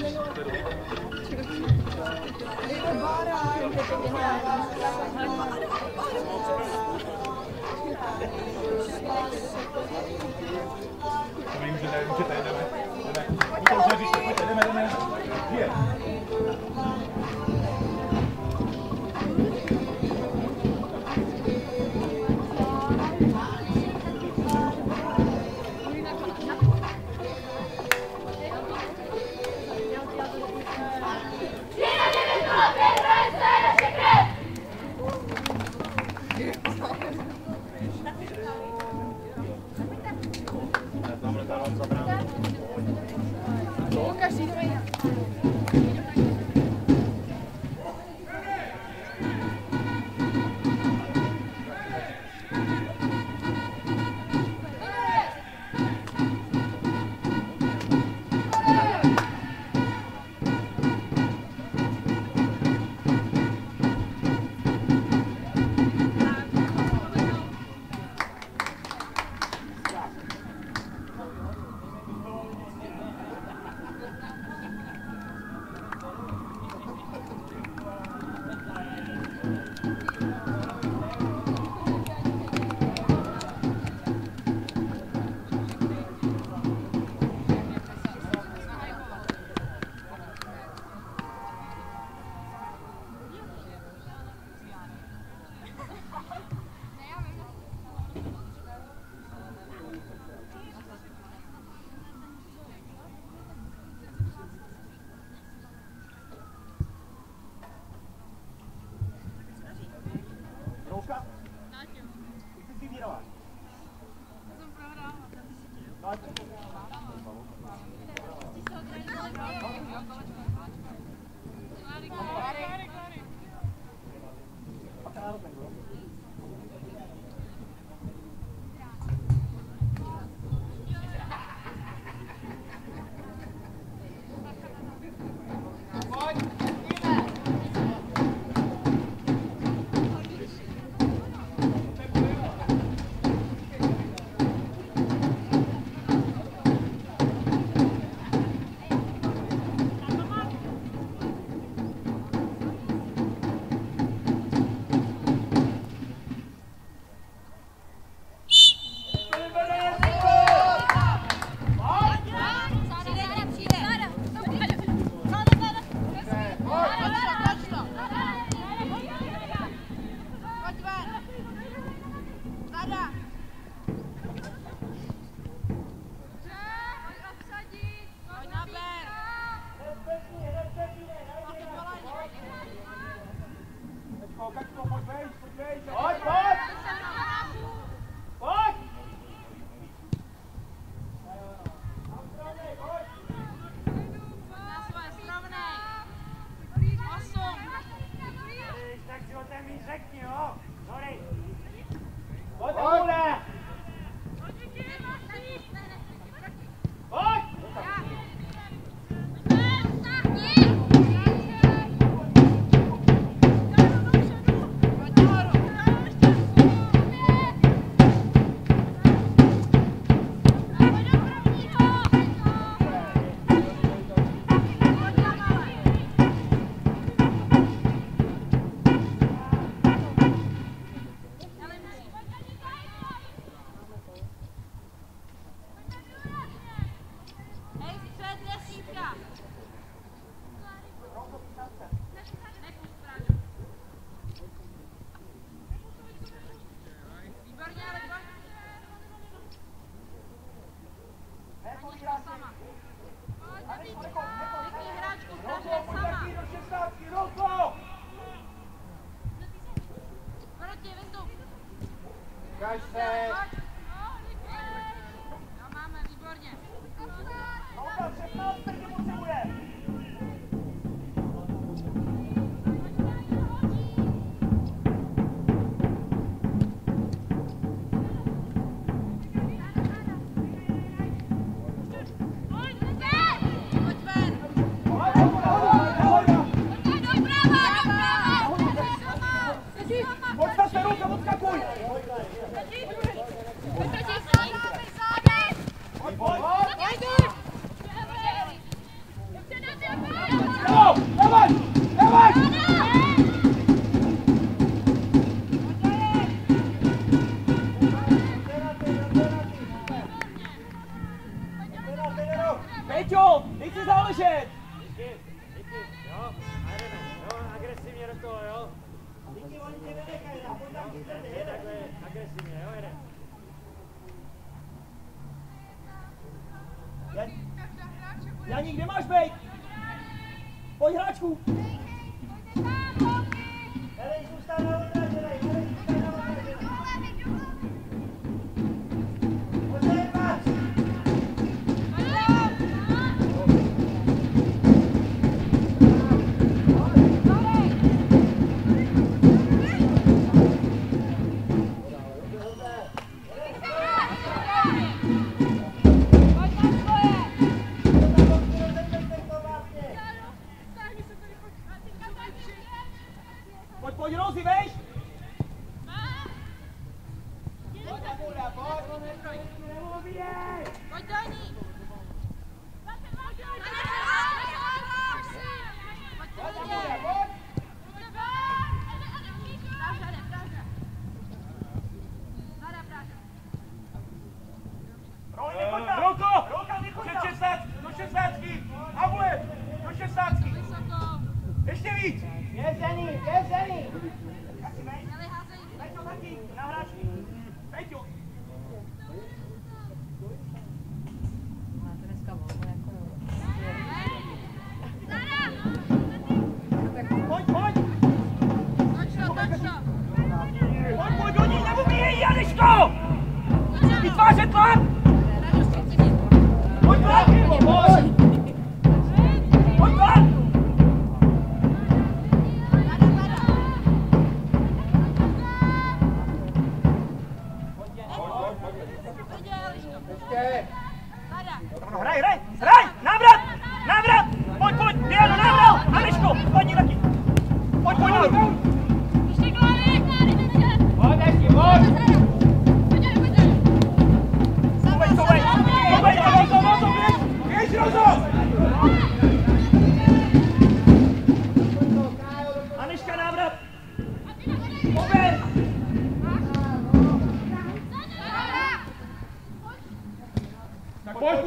Şimdi elimi tut eleme. Eleme. Bu tarafa düştü. Eleme eleme. Diğer.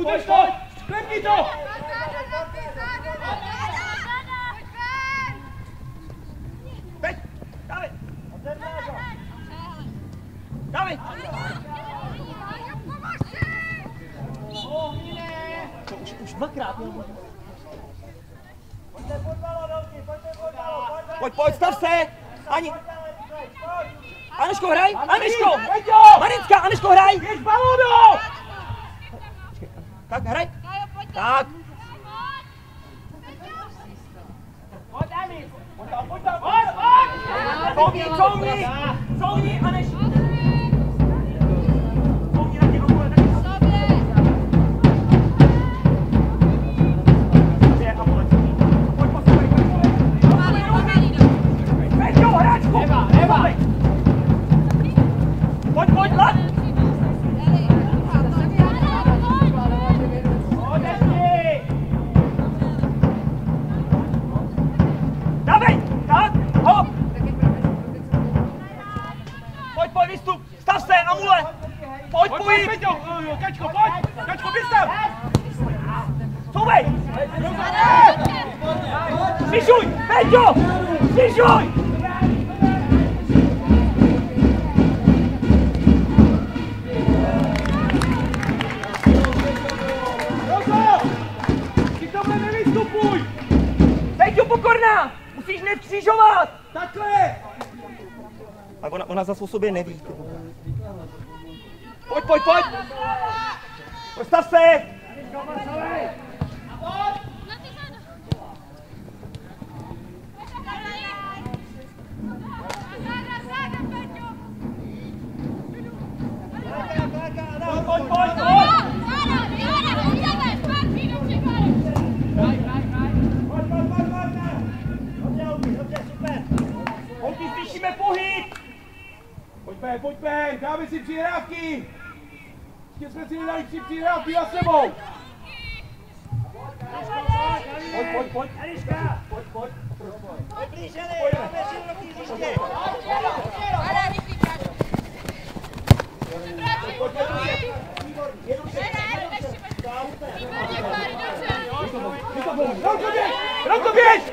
Udrž to! Klepni to! Teď! Aneško, hraj! Aneško! Marinka, Aneško, hraj! Jež balónu! Tak hraj. Tak. Pojď, Emil. Pojď, pojď, pojď. Couvni, couvni. Couvni a než... bene, Vito. Dáme si přihrávky! Ještě jsme si nedali tři přihrávky za sebou! Pojď, pojď, pojď. Eliška! Pojď, pojď. Pojď blíž, Eli! Máme sílu do té hřiště! Ronko, běž! Ronko, běž!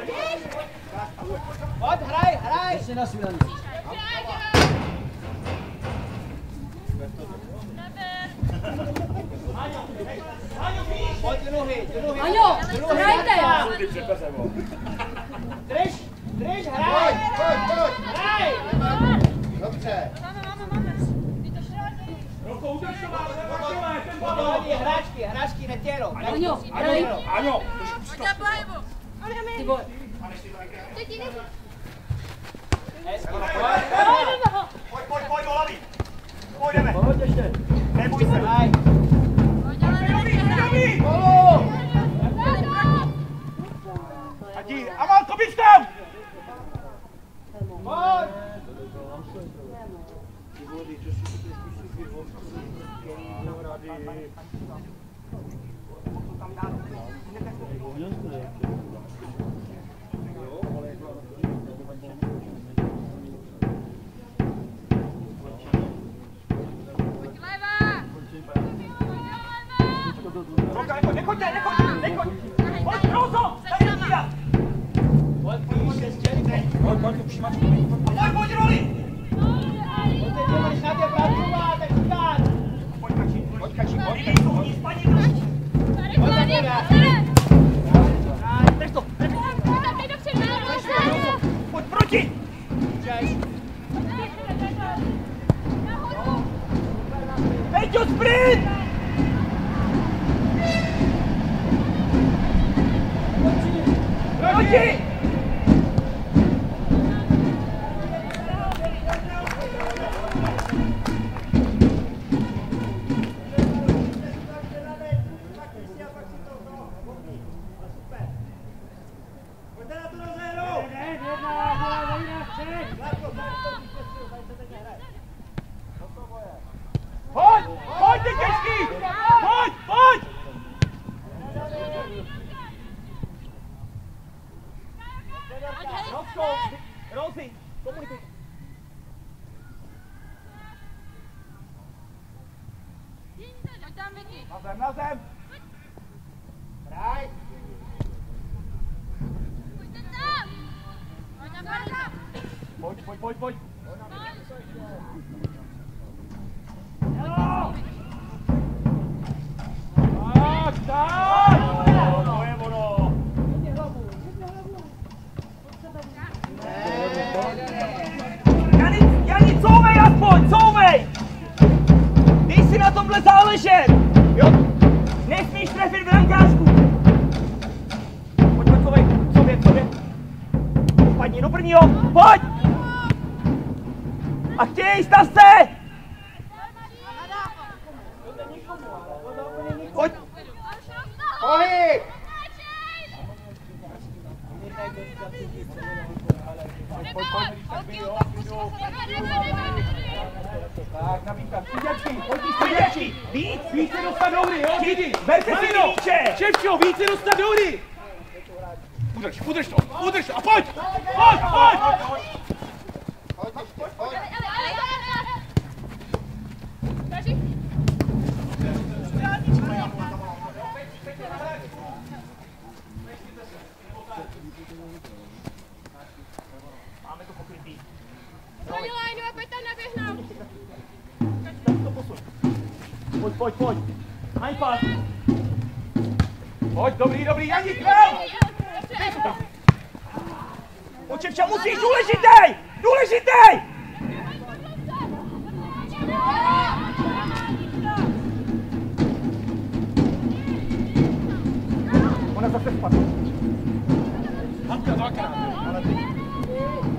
Pojď, hraj, hraj! Ještě na Pojď do nohy, do nohy! Aňo, hrajte! Drž, drž, hraj! Pojď, pojď, hraj! Ronko, udrž to, máme, nemáme, ten balón. Hlavně hráčky, hráčky na tělo. Aňo, hraj! Ano, Ty vole. pojď, pojď, pojď do hlavy. Půjdeme. Neboj se. Běž tam! Pojď! Ronka, nechoď, nechoďte, Pojď, pojď, Pojď, pojď, pojď, pojď. Tak, tak! To je ono. Jani, Jani, couvej aspoň, couvej! Dej si na tomhle záležet! Jo? Nesmíš trefit brankářku! Pojď, pojď, couvej, couvej, couvej. Padni do prvního, pojď! A chtěj, stav se! Pojď! Pohyb! Pojď, pojď, Tak, nabídka, střídačky, pojď střídačky! Víc, Více dostat do hry, jo, Didi! Berte si míče! Ševčo, více dostat do hry! Udrž, udrž to, udrž to a pojď! Pojď, pojď! Hanka dvakrát, ale teď.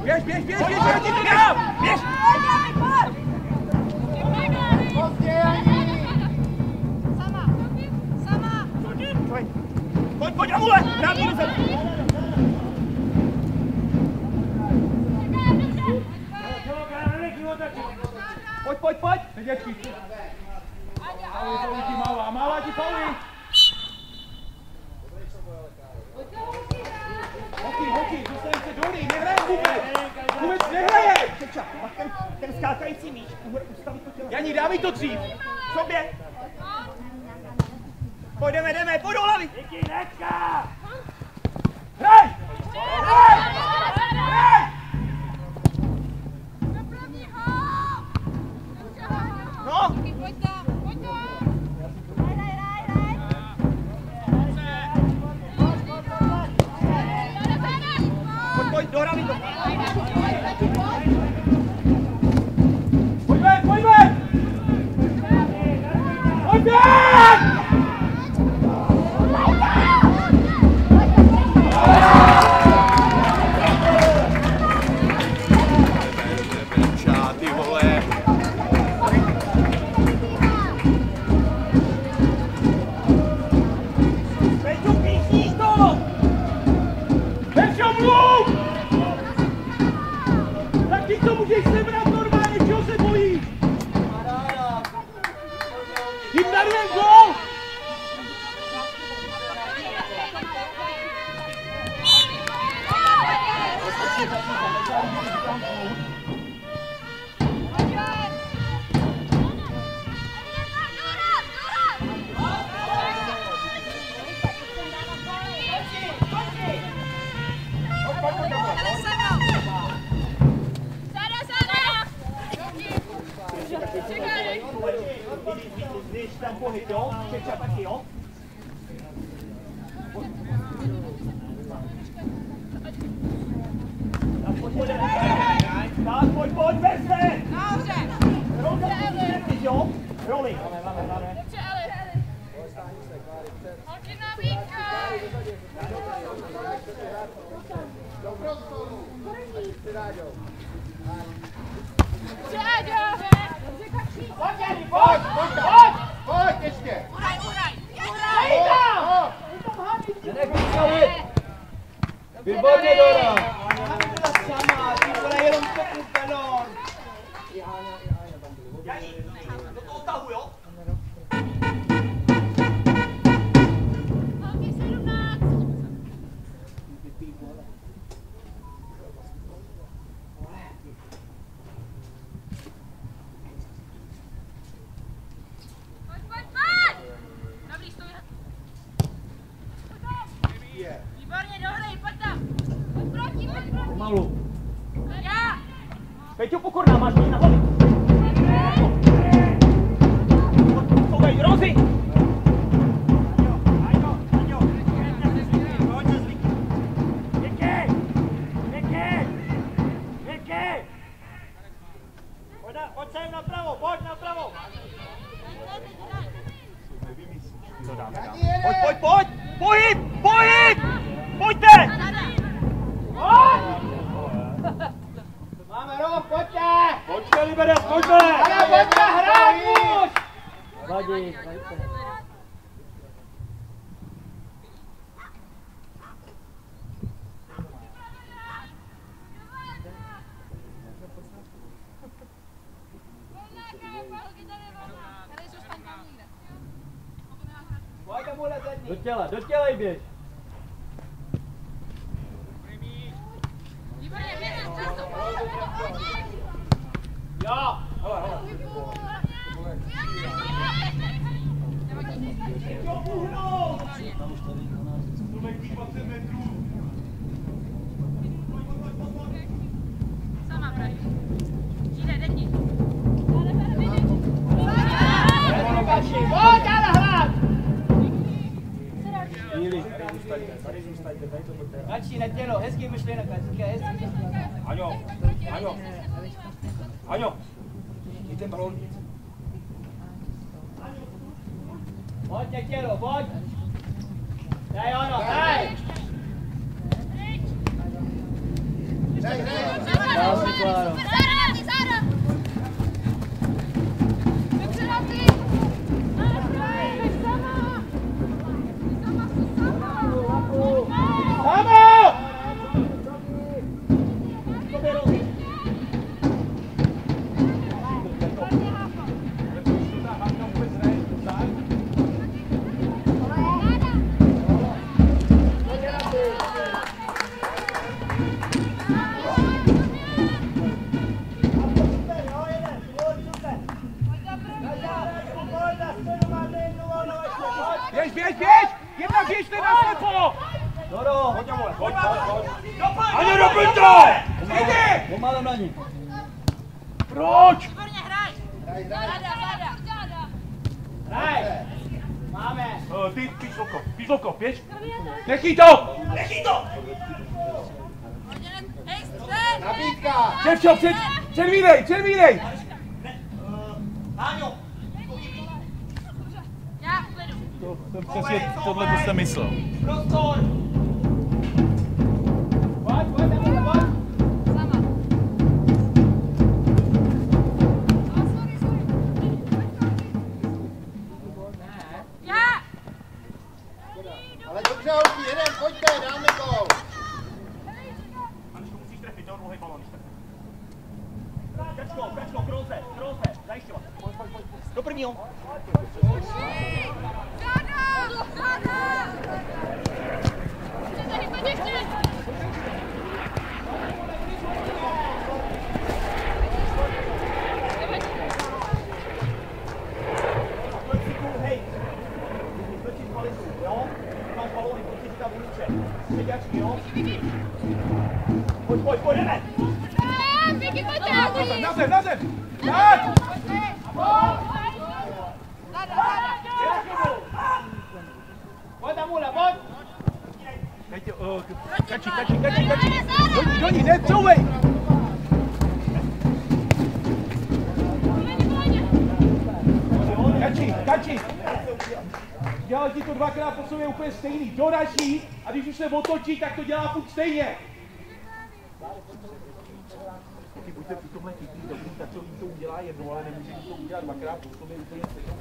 Běž, běž, běž, běž, já ti to dám! Běž! Pojď, pojď, Amule! Hrát do zem! Pojď, pojď, pojď! Teď dětky. Fauly, fauly ti malá, malá ti fauly. Hoky, hoky, dostaň se dolí, nehraje vůbec. Vůbec nehraje. Čeča, a ten, ten skákající míč, ustavit to tělo. Jani, dávej to dřív. Sobě! Půjdeme, jdeme, pojď do hlavy! Díky, nečka! Hraj! Hraj! Hraj! No! Pojď, pojď, dohráli to! Pojďme! Do těla, do רק שיינתן לו, הסקי משלנו, תזכיר, הסקי. עניו, עניו, עניו, ניתן ברון. בוא תקן לו, בוא. די אונו, די. די, די. Výborně. Proč? Výborně, hraj. Hraj, hraj. Záda, záda. Hraj. Máme. Uh, ty, píš lobko, píš lobko, pěš. Nechý to, nechý to. Nabídka. Čevčo, před, červínej, červínej. Háňo. Já uvedu. To, jsem přesně tohle, to, jsem myslel. Prostor. to dělá furt stejně. Taky buďte v tomhle chytrý, dobrý, tak co to udělá jednou, ale nemůžete to udělat dvakrát, to je úplně stejné.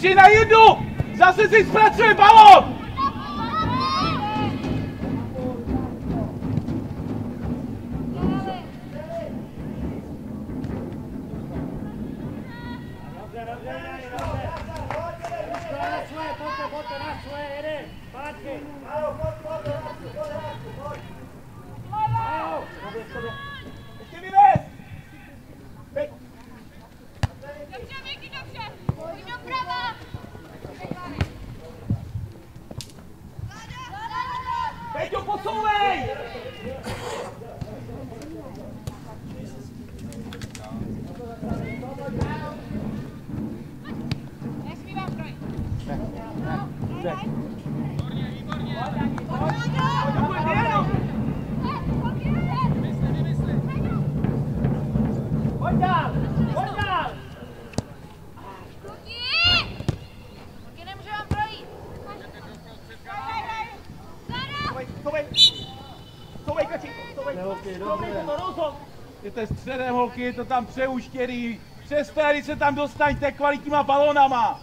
Tři na jednu! Zase si zpracuje balon! předem, holky, je to tam přeuštěný. Přestali se tam dostaňte kvalitníma balónama.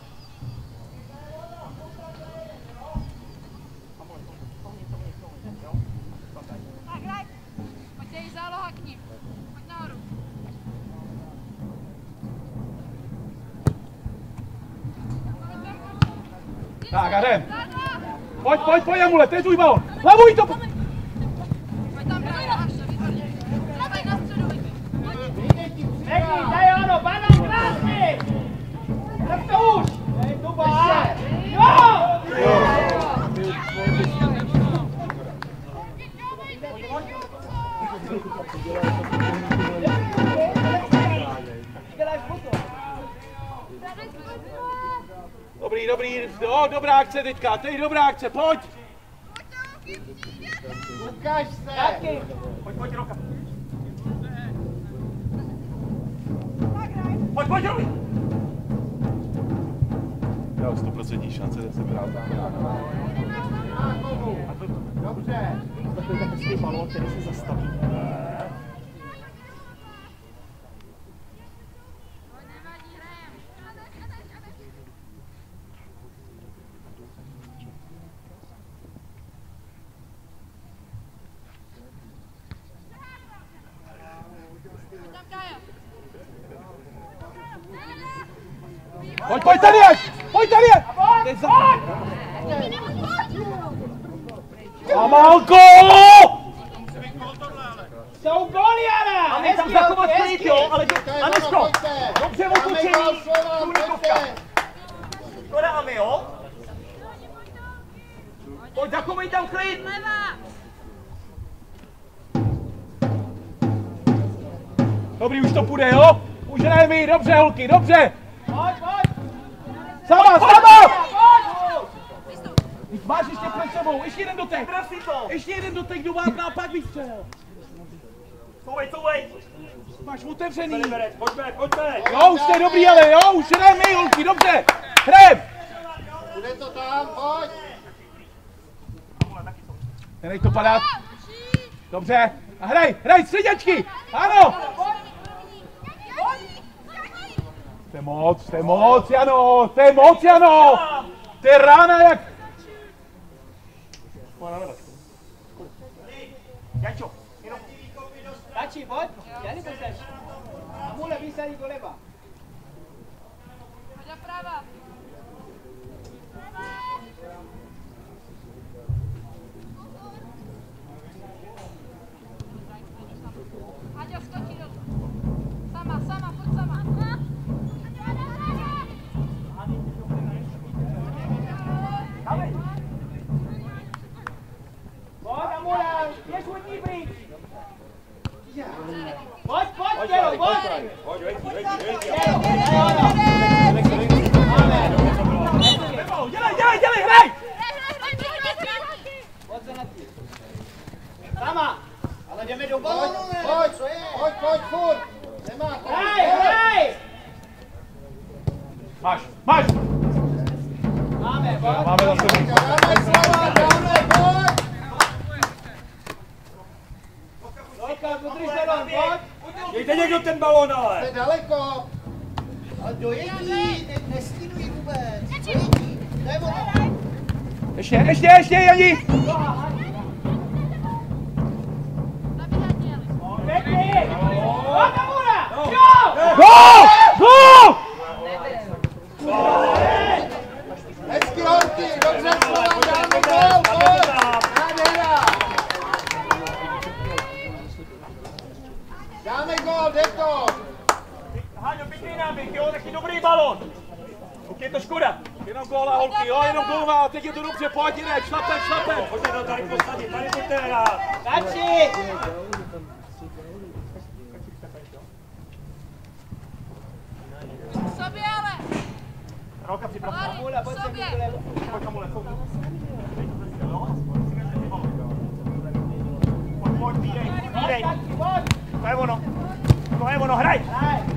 Tak a jdem. Pojď, pojď, pojď, Jamule, to je tvůj balon. Hlavuj to! Akce teďka, teď dobrá akce, pojď! Ukaž se. Pojď, pojď, Roka. Pojď, pojď, Robi. Jo, 100% šance, že se právě. Dobře. Takový hezký balón, který se zastaví. Pojď, pojď tady až! Pojď tady! Teď za... Amalko! Jsou góly, Jana! Máme tam zachovat klid, jo, ale. Pojďte, Anesko, dobře gol, Tulikovka. pojďte. To dáme, jo? Pojď, zachovej tam klid. Dobrý, už to půjde, jo? Už hrajeme, dobře, holky, dobře! Pojď, pojď! Sama, sama! Máš ještě před sebou, ještě jeden dotek! Traf si to. Ještě jeden dotek do vápna a pak vystřel! Couvej, couvej. Máš otevřený! Pojďme, pojďme. Jo, už jste dobrý, ale jo, už hrajeme, holky, dobře! Hrajem! Bude to tam, pojď. Nenech to padat. Dobře. A hraj, hraj, středačky! Ano! To je moc, to je moc, Jano! To je moc, Jano! To je rána jak... Jančo, jenom Stačí, pojď! Jani, pojď! Amule, vysadí doleva. Doprava. Aďo, Amule, běž od ní pryč. Pojď, pojď, Tělo, pojď! Pojď, vejdi, vejdi, vejdi. Tělo, Tělo, Nebo, dělej, dělej, dělej, hraj! Pojď se na ty. Sama! Ale jdeme do Pojď, balonu, ne? pojď, pojď, pojď, furt. Nemá to. Hraj, hraj! Máš, máš! Máme, pojď! Máme za sebou. Dáme Slovan, dáme, pojď. Pojď! Dejte někdo ten balón, ale. Jste daleko. Ale dojedí, ne, nestínují vůbec. Dojedí, ono. Ještě, ještě, ještě, Jani! Pěkný! Pojď, Amule! Jo! Go! Go! Hezky holky, dobře Slovan, dáme gol, pojď. Nádhera. Dáme gol, jde to. Háňo, náběh, jo, taky dobrý balón. Ok, je to škoda. Jenom góla, holky, jo, jenom góla, teď je to dobře, pojď, jdeš, šlapem, šlapem. Pojďte to tady posadit, tady pojďte hrát. Stačí! Sobě ale. Roka připrav. Amule, pojď se Sobě. doleva. Pojď tam, vole, foukt. Pojď, pojď, bídej, bídej. Stačí, pojď! To je ono. To je ono, hraj. Hraj!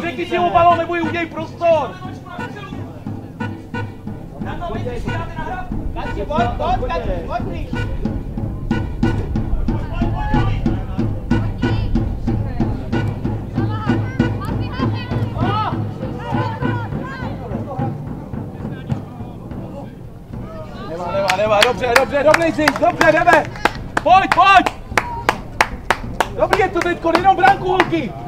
Řekni si o balón nebo ji uděj prostor. Na to my si dáte na hra. Kati, pojď, pojď, Kati, pojď blíž. Nemá, nemá, nemá, dobře, dobře, dobrý jsi, dobře, jdeme. Pojď, pojď. Dobrý je to teďko, jenom branku, holky.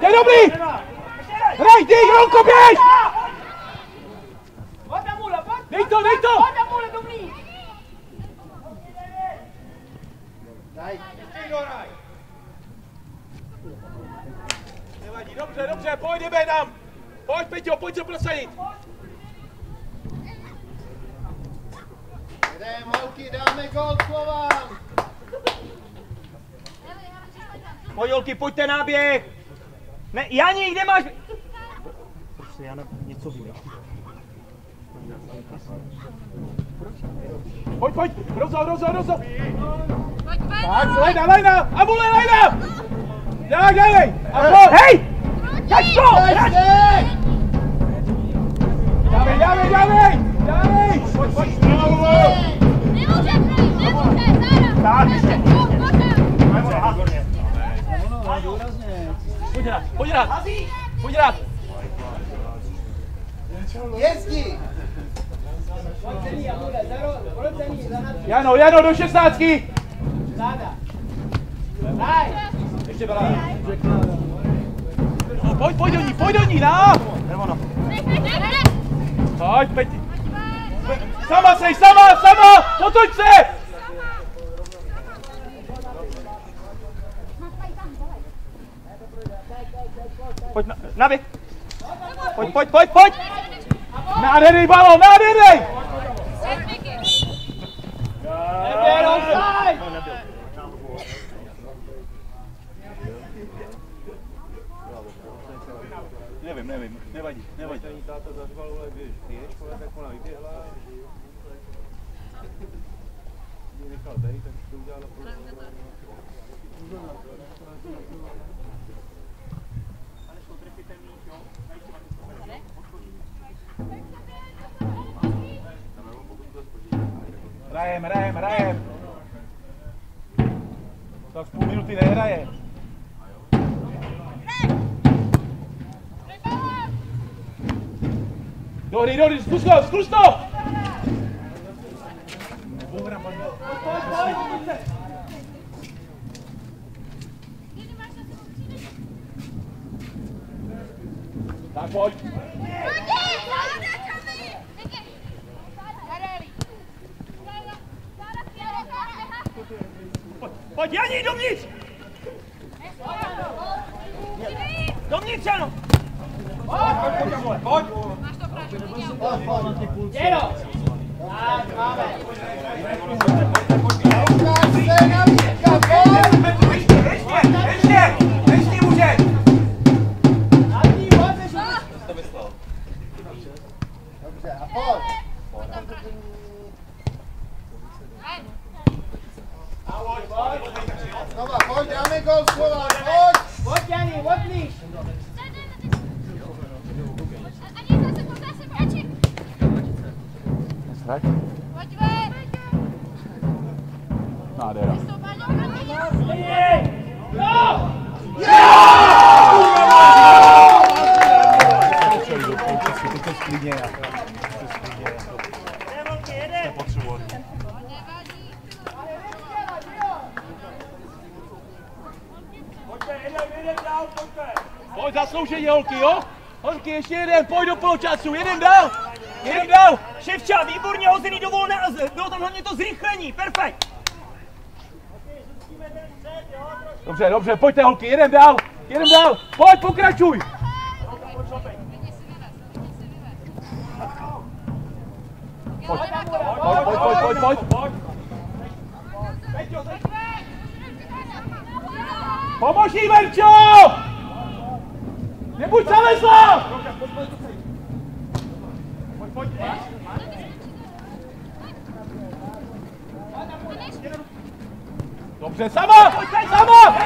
To je dobrý. Hraj, ty, Ronko, běž. Na. Dej to, dej to. Na. Nevadí, dobře, dobře, pojď, jdeme tam. Pojď, Peťo, pojď se prosadit. Jedem, holky, dáme gol Slován. Pojď, holky, pojďte náběh. Ne, Jani, kde máš... Prostě já něco vím. Pojď, pojď, rozo, rozo, rozo. Tak, lejna, lejna, a vole, lejna. Tak, dávej. A pojď. Hej! Jačko! Hrať! Dávej, dávej, dávej. Dávej. Pojď, pojď. Tak, ještě. Pojď hrát, pojď hrát. Pojď hrát. Jezdí. Jano, Jano, do šestnáctky. Záda. Daj. Ještě byla. No, pojď, pojď do ní, pojď do ní, no. Pojď, Peti. Sama sej, sama, sama, otoč se. Pojď, na, naběh. Pojď, pojď, pojď, pojď! Nádherný balon, nádherný. Nebyl offside. Nevím, nevím, nevadí, nevadí. Hrajem, hrajem, hrajem. Tak z půl minuty nehraje. Do hry, do hry, zkus to, zkus to! Potřebuji. Pojďte, jeden, jeden dál, pojďte. Pojď zaslouženě, holky, jo? Holky, ještě jeden, pojď do poločasu, jeden dál! Jeden dál! Ševča, výborně hozený do volné a bylo tam hlavně to zrychlení, perfekt. Dobře, dobře, pojďte holky, jeden dál, jeden dál, pojď, pokračuj! Pojď, pojď, pojď, pojď, Pomož jí, Verčo! Nebuď zalezla! Dobře, sama! Sama!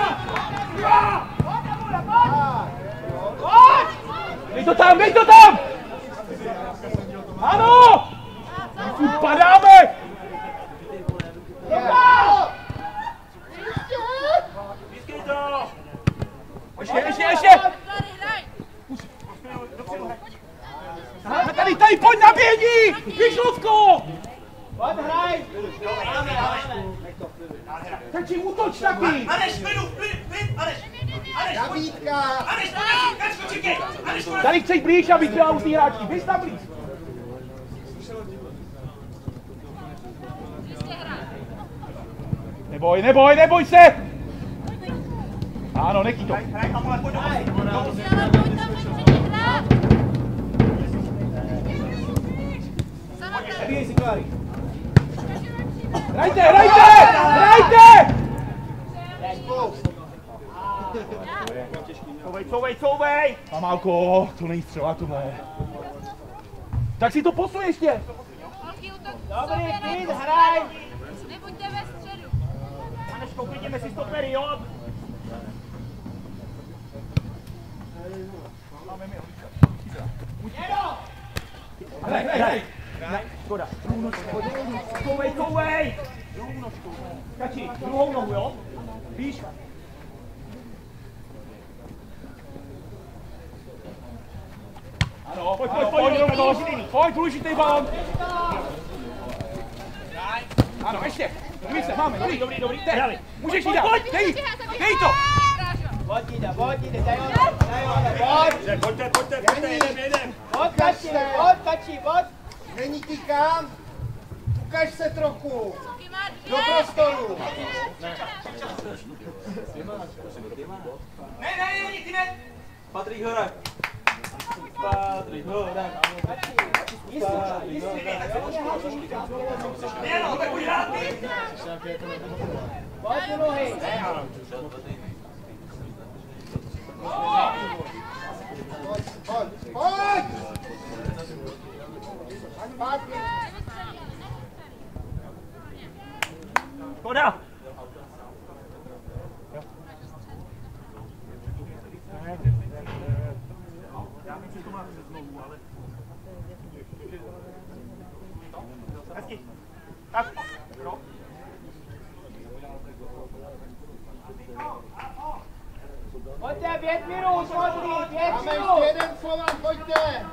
Dej to tam, dej to tam! Ano! Furt padáme! Vyskyj to. Ještě, ještě, ještě! Tady, hraj. Tady, tady, tady, pojď na běží! Vyšlovko! Pojď, hraj. Takže útoč taky! Aneš, klid, klid, Aneš. Aneš, pojď. Nabídka! Aneš, pojď. Aneš, pojď. Tady chceš blíž, aby dělal ty hráči. Běž tam blíž. Neboj, neboj, neboj se! Ano, nechy to. Hraj tam, pojď Ale pojď tam Si. Hrajte, hrajte! Hrajte! Couvej, couvej, couvej. Mamálko, to není střela, tohle. Tak si to posuň ještě. Dobrý, klid, hraj. Nebuďte ve středu. Aneško, klidněme si stopery, jo? Hraj, hraj, hraj. Couvej, couvej. Kači, druhou nohu, jo? Víš? Ano, pojď, Ano, pojď, pojď, pojď, pojď, důležitý. pojď, důležitý balon. Ano, ještě. Dobrý se, máme, dobrý, dobrý, dobrý. Teď. Hrali. Můžeš Pojď, jít dál. pojď, Dej, dej to. Pojď, Jida, pojď, Jida, daj ho, daj ho, pojď. Pojďte, pojďte, pojďte, jedem, jedem. Pojď, Kači, pojď, Kači, pojď. Není ti kam? Ukaž se trochu! Do prostoru! Ne, ne, ne, ty ne. Patrik Horák. Patrik Horák. Ne, no, tak hrát ty. Pojď nohy. Pojď, pojď, pojď! Ani zpátky! Škoda. Hezky. Tak, no. Pojďte, pět minut, modrý, pět Máme ještě minut. jeden Slovan, pojďte!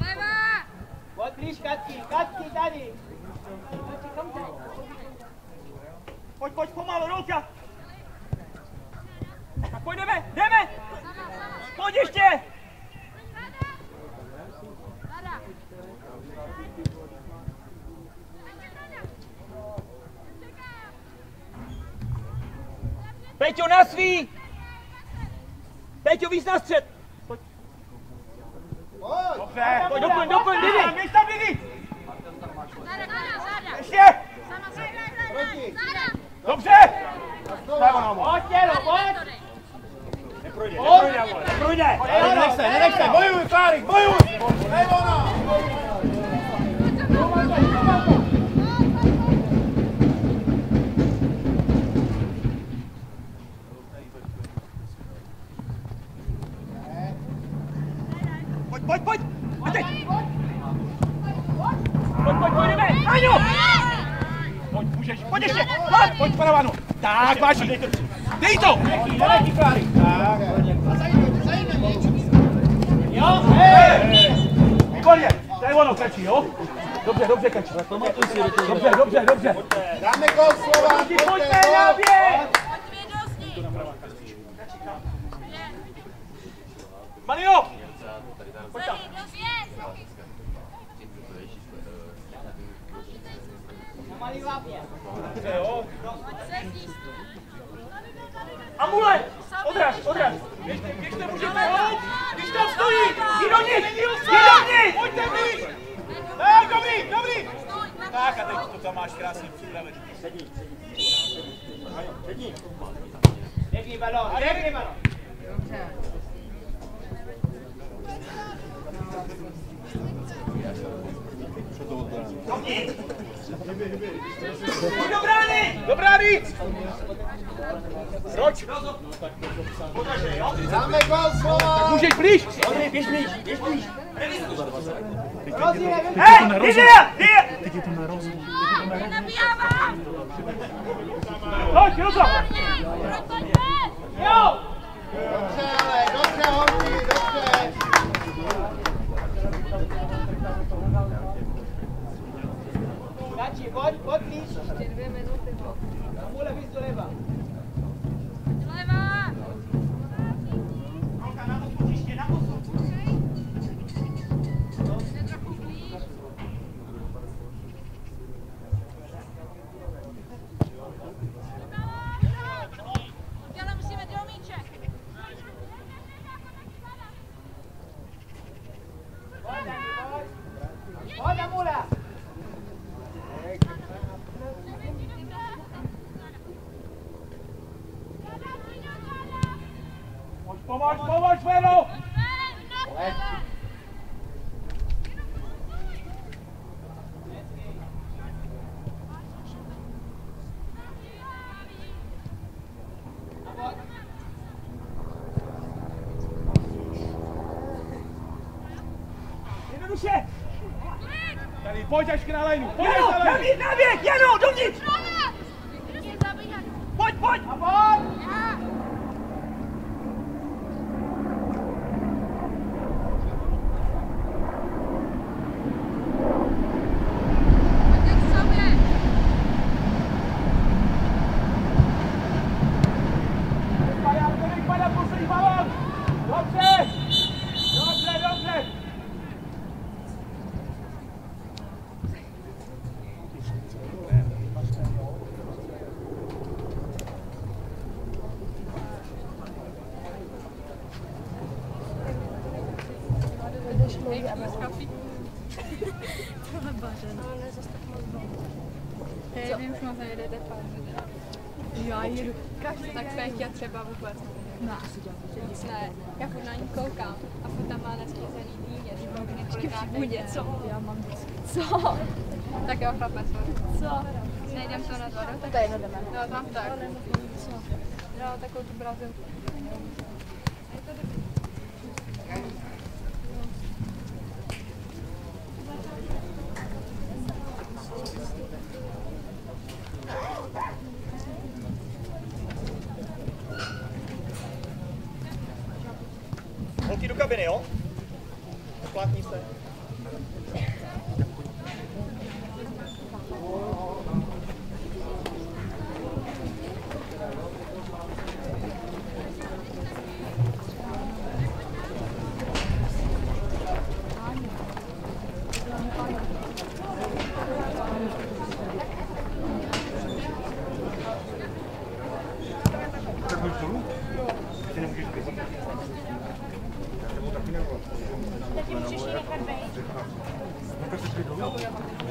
Levá. Pojď blíž, Katky, Katky, tady. Pojď, pojď, pomalu, ruka. Tak pojď, jdeme, jdeme. Pojď ještě. Peťo, na svý. Peťo, víc na střed. Pojď! Dobře, pojď, doplň, doplň, Didi. Běž tam, Didi. Nada, nada, nada. Ještě. Sama se. Proti! Nada. Dobře. Znova! Pojď, Tělo, pojď. Neprojde, neprojde, vole, neprojde! Nenech se, nenech se, bojuj, Fárik, bojuj! Levona! Pojď, pojď, pojď! A teď! Pojď, pojď, pojďme! Aňo! Pojď, můžeš, pojď ještě! Pojď, pojď, paravanu! Tak, váží! Dej to! Nenech Fárik! Tak, Jo? Hej! Výborně! To je ono, kačí, jo? Dobře, dobře, kačí. Dobře, dobře, dobře. Dáme gol Slován, Ti pojďte, pojďte na gol! běh! Malino! Pojď tam. Dobře, jo? Amulet! Odraz, odraz! Běžte, běžte, můžete, hoď! Když tam stojí! Jdi do nich! Jdi do nich! Pojďte vy! Tak, dobrý, dobrý! Tak a teď to tam máš krásně připravený. Řekni balón, řekni balón. Pojď do brány! Do brány! Proč? Dáme gol Slován! Můžeš blíž! Dobrý, běž blíž, běž blíž! Rozdíl je Hej, jdi jdi, jdi! Nabíjávám! Pojď, Juzo! Jo! Dobře, ale, dobře, holky, dobře! Radši, pojď, pojď blíž. Amule víc doleva. Levá! Pojď až na lineu, pojď až na lineu! naběh, naběh, Janu, dovnitř! Musím zabíhat. Pojď, pojď! Já. Pojďte k sobě. Vypadá, to vypadá poslední balon! Dobře! Dobře, dobře! Vy už moc nejedete Já jedu. Péťa třeba vůbec. No, ne. Já furt na ní koukám a furt tam má nesklízený dýně, několikrát něco. Já mám Co? Tak jo, chlapec. Co? Nejdem to na dvoru? Tak... To je jedno jdeme. No, tam tak. Co? No, takovou tu brazilku.